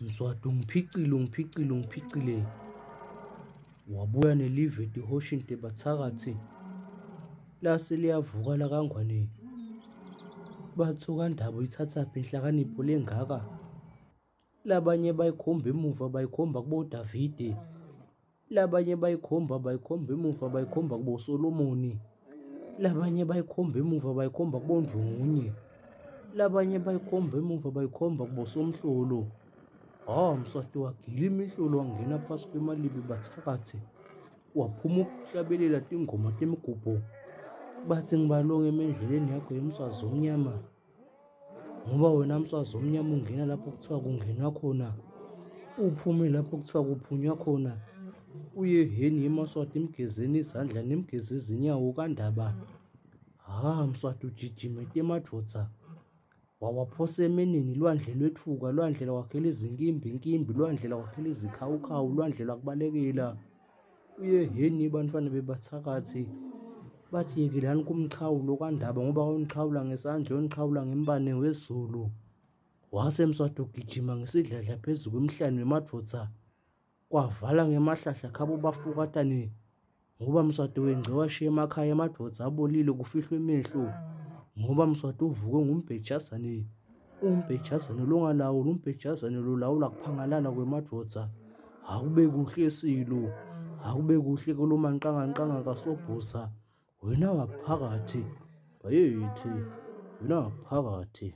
mswati ungiphicile ungiphicile ungiphicile wabuya nelive dihoshin debathakathi lase liyavuka la kangwane. Bathuka ndaba ithathaphi inhlakanipho lengaka labanye bayikhomba emuva bayikhomba kubo Davide. Labanye bayikhomba bayikhomba emuva bayikhomba kubo Solomoni. Labanye bayikhomba emuva bayikhomba kubo Ndlungunye labanye bayikhomba emuva bayikhomba kubo Somhlolo. Ha mswati wagila imihlolo wangena phasi kwemalibi bathakathi waphuma ukuhlabelela tingoma temigubho. Bathi ngibalonge emendleleni yakho yemswazi omnyama. Ngoba wena mswazi omnyama ungena lapho kuthiwa kungenwa khona. Uphume lapho kuthiwa kuphunywa khona. Uye heni yemaswati emgezeni izandla nemgeze izinyawo kandaba. Ha mswati ujijime temadvodza wawaphosa emenini lwandle lwethuka lwandle lwakhela izinkimbi inkimbi lwandle lwakhela izikhawukhawu lwandle lwakubalekela. Uye heni bantwana bebathakathi bathi yekelani kumchawulo kandaba ngoba unichawula ngesandla yonichawula ngembane wezulu. Wase mswati ugijima ngesidladla phezu kwemhlane wemadvodza kwavala ngemahlahla khabo bafukatane ngoba mswati wengce washiya emakhaya emadvodza abolile kufihlwe emehlo ngoba mswati uvuke ngumbhejazane umbhejazane longalawula umbhejazane lolawula kuphangalala kwemadvodza akube kuhle silo akube kuhle kulomanqanganqanga kasobhuza wena waphakathi bayethi wena waphakathi